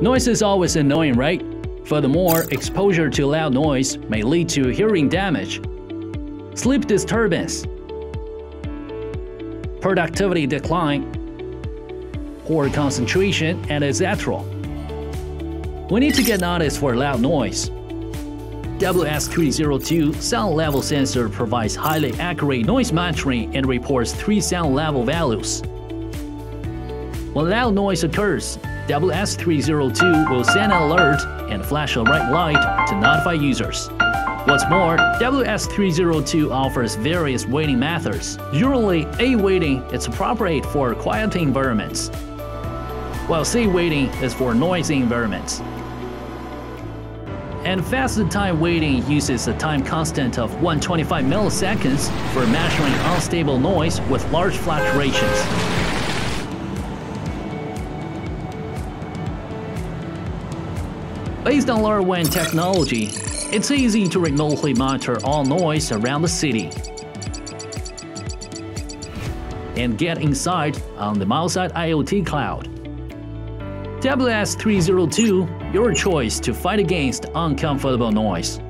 Noise is always annoying, right? Furthermore, exposure to loud noise may lead to hearing damage, sleep disturbance, productivity decline, poor concentration, and etc. We need to get noticed for loud noise. WS302 sound level sensor provides highly accurate noise monitoring and reports three sound level values. When loud noise occurs, WS302 will send an alert and flash a red light to notify users. What's more, WS302 offers various weighting methods. Usually, A weighting is appropriate for quiet environments, while C weighting is for noisy environments. And fast time weighting uses a time constant of 125 milliseconds for measuring unstable noise with large fluctuations. Based on LoRaWAN technology, it's easy to remotely monitor all noise around the city and get insight on the Milesight IoT Cloud. WS302, your choice to fight against uncomfortable noise.